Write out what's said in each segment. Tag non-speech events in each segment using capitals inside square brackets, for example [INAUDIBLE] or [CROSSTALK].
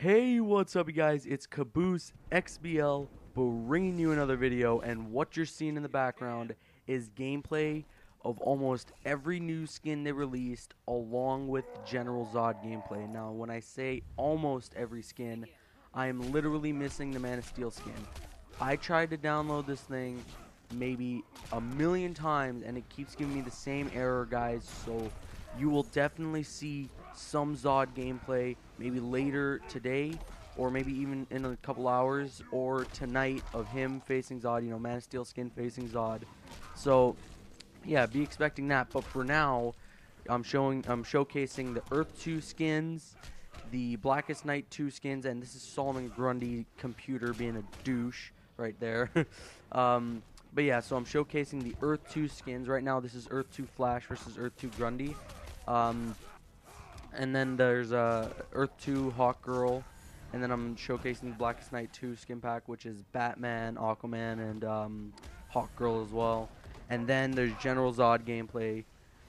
Hey, what's up, you guys? It's Caboose XBL bringing you another video, and what you're seeing in the background is gameplay of almost every new skin they released, along with General Zod gameplay. Now, when I say almost every skin, I am literally missing the Man of Steel skin. I tried to download this thing maybe a million times, and it keeps giving me the same error, guys. So you will definitely see some Zod gameplay maybe later today or maybe even in a couple hours or tonight of him facing Zod, you know, Man of Steel skin facing Zod. So yeah, be expecting that. But for now, I'm showing I'm showcasing the Earth 2 skins, the Blackest Night 2 skins, and this is Solomon Grundy computer being a douche right there. [LAUGHS] um, but yeah, so I'm showcasing the Earth 2 skins. Right now, this is Earth 2 Flash versus Earth 2 Grundy. Um, and then there's uh, Earth 2 Hawk Girl. And then I'm showcasing Blackest Night 2 skin pack, which is Batman, Aquaman, and um, Hawk Girl as well. And then there's General Zod gameplay.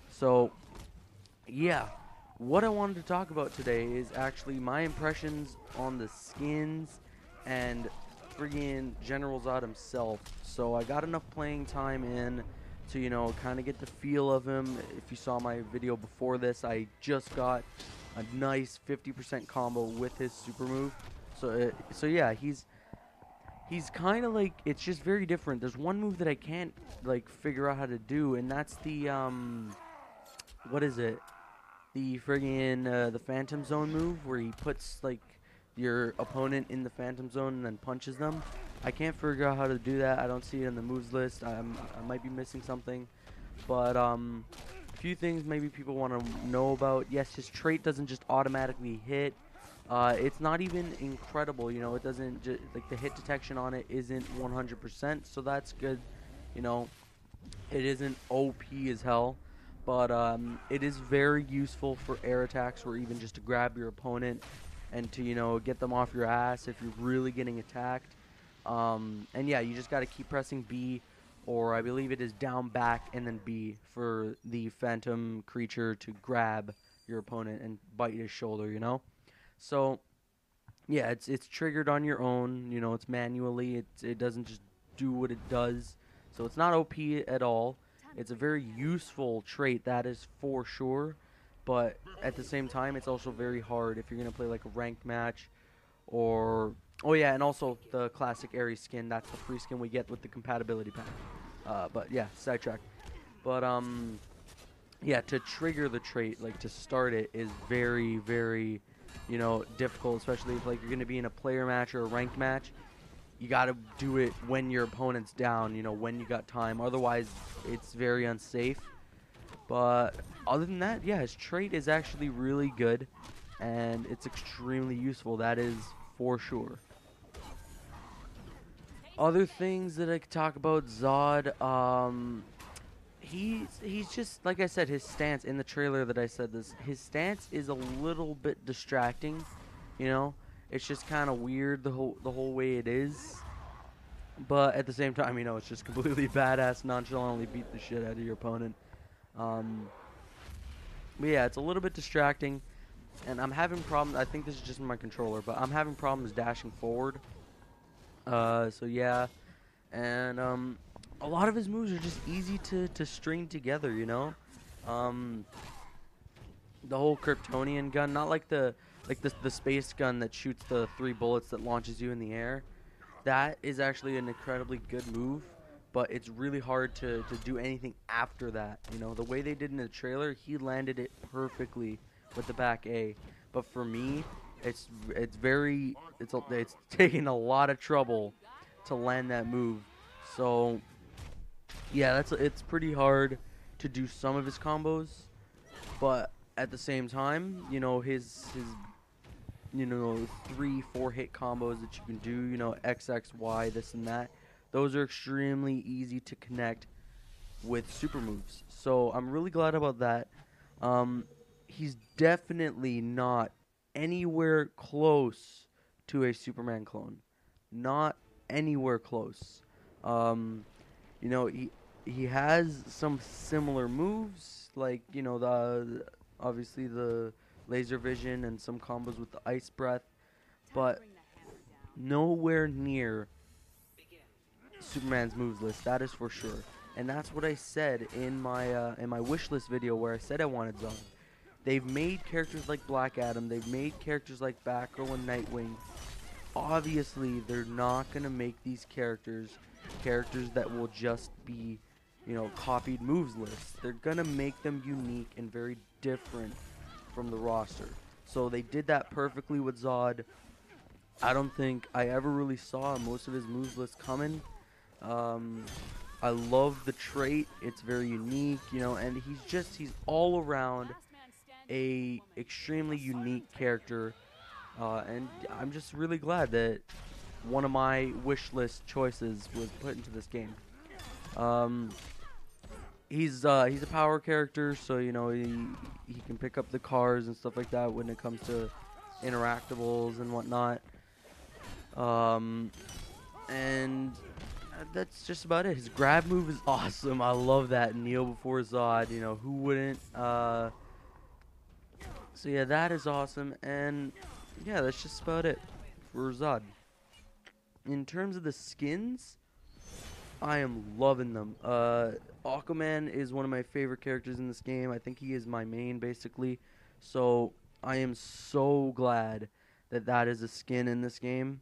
So, yeah. What I wanted to talk about today is actually my impressions on the skins and friggin' General Zod himself. So I got enough playing time in to, you know, kind of get the feel of him. If you saw my video before this, I just got a nice 50% combo with his super move. So, uh, so yeah, he's he's kind of like it's just very different. There's one move that I can't like figure out how to do, and that's the um, what is it? The friggin' uh, the Phantom Zone move where he puts like your opponent in the Phantom Zone and then punches them. I can't figure out how to do that. I don't see it in the moves list. I'm, I might be missing something. But um, a few things maybe people want to know about. Yes, his trait doesn't just automatically hit. Uh, it's not even incredible, you know. It doesn't like the hit detection on it isn't 100%, so that's good. You know, it isn't OP as hell, but um, it is very useful for air attacks or even just to grab your opponent and to you know get them off your ass if you're really getting attacked. Um, and yeah, you just got to keep pressing B, or I believe it is down back and then B for the phantom creature to grab your opponent and bite his shoulder. You know, so yeah, it's it's triggered on your own. You know, it's manually. It it doesn't just do what it does. So it's not OP at all. It's a very useful trait, that is for sure. But at the same time, it's also very hard if you're gonna play like a ranked match or Oh yeah, and also the classic Ares skin. That's the free skin we get with the compatibility pack. Uh, but yeah, sidetrack. But um, yeah, to trigger the trait, like to start it, is very, very, you know, difficult. Especially if like you're gonna be in a player match or a ranked match. You gotta do it when your opponent's down. You know, when you got time. Otherwise, it's very unsafe. But other than that, yeah, his trait is actually really good, and it's extremely useful. That is for sure. Other things that I could talk about, Zod, um, he's he's just like I said, his stance in the trailer that I said this, his stance is a little bit distracting. You know, it's just kind of weird the whole the whole way it is. But at the same time, you know, it's just completely [LAUGHS] badass, nonchalantly beat the shit out of your opponent. Um, but yeah, it's a little bit distracting, and I'm having problems. I think this is just my controller, but I'm having problems dashing forward. Uh, so yeah, and um, a lot of his moves are just easy to to string together. You know, um, the whole Kryptonian gun, not like the like the the space gun that shoots the three bullets that launches you in the air. That is actually an incredibly good move, but it's really hard to to do anything after that. You know, the way they did in the trailer, he landed it perfectly with the back A. But for me, it's it's very it's a, it's [LAUGHS] taking a lot of trouble to land that move. So yeah, that's it's pretty hard to do some of his combos, but at the same time, you know his his you know three four hit combos that you can do, you know X X Y this and that. Those are extremely easy to connect with super moves. So I'm really glad about that. Um, he's definitely not anywhere close to a Superman clone. Not anywhere close. Um, you know, he he has some similar moves, like you know the obviously the laser vision and some combos with the ice breath. but nowhere near Superman's moves list. That is for sure. And that's what I said in my uh, in my wish list video where I said I wanted Zod. They've made characters like Black Adam. They've made characters like Batgirl and Nightwing. Obviously, they're not gonna make these characters characters that will just be, you know, copied moves lists. They're gonna make them unique and very different from the roster. So they did that perfectly with Zod. I don't think I ever really saw most of his moves lists coming. Um, I love the trait. It's very unique, you know, and he's just he's all around a extremely unique character. Uh, and I'm just really glad that one of my wish list choices was put into this game. Um, he's uh, he's a power character, so you know he he can pick up the cars and stuff like that when it comes to interactables and whatnot. Um, and that's just about it. His grab move is [LAUGHS] awesome. I love that. Kneel before Zod. You know, who wouldn't? Uh, so yeah, that is awesome. And yeah, that's just about it for Zod. In terms of the skins, I am loving them. Uh, Aquaman is one of my favorite characters in this game. I think he is my main, basically. So I am so glad that that is a skin in this game.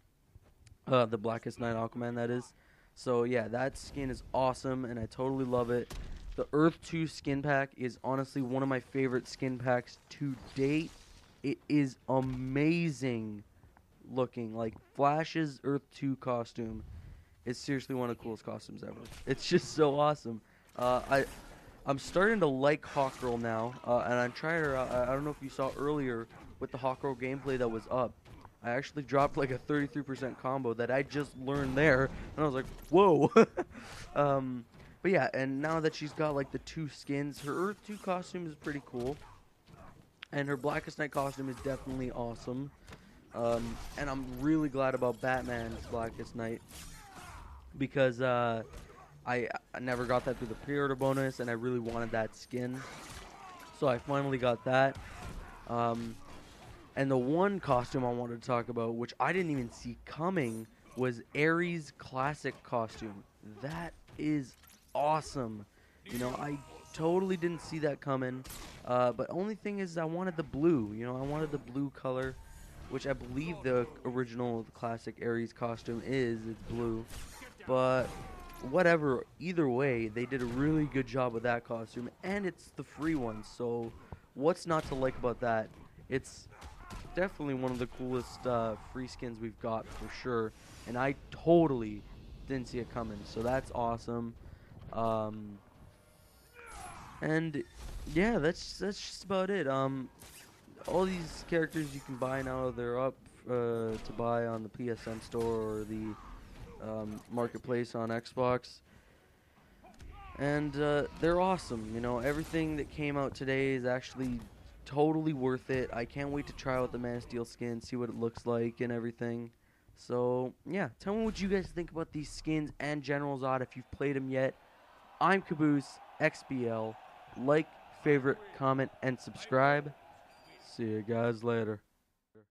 Uh, the Blackest Night Aquaman, that is. So yeah, that skin is awesome, and I totally love it. The Earth 2 skin pack is honestly one of my favorite skin packs to date. It is amazing looking. Like Flash's Earth 2 costume is seriously one of the coolest costumes ever. It's just so awesome. Uh, I I'm starting to like Hawkgirl now, uh, and I'm trying her. Uh, I don't know if you saw earlier with the Hawkgirl gameplay that was up. I actually dropped like a 33% combo that I just learned there, and I was like, whoa. [LAUGHS] um, but yeah, and now that she's got like the two skins, her Earth 2 costume is pretty cool. And her Blackest Night costume is definitely awesome. Um, and I'm really glad about Batman's Blackest Night because uh, I, I never got that through the pre-order bonus, and I really wanted that skin. So I finally got that. Um, and the one costume I wanted to talk about, which I didn't even see coming, was Ares' classic costume. That is awesome. You know, I totally didn't see that coming. Uh, but only thing is, I wanted the blue. You know, I wanted the blue color, which I believe the original the classic Ares costume is. It's blue. But whatever, either way, they did a really good job with that costume, and it's the free one. So, what's not to like about that? It's definitely one of the coolest uh, free skins we've got for sure. And I totally didn't see it coming, so that's awesome. Um, and yeah, that's that's just about it. Um, all these characters you can buy now. They're up uh, to buy on the PSN store or the um, marketplace on Xbox. And uh, they're awesome. You know, everything that came out today is actually totally worth it. I can't wait to try out the Man of Steel skin, see what it looks like and everything. So, yeah, tell me what you guys think about these skins and General Zod if you've played them yet. I'm Caboose, XBL. Like, favorite, comment, and subscribe. See you guys later.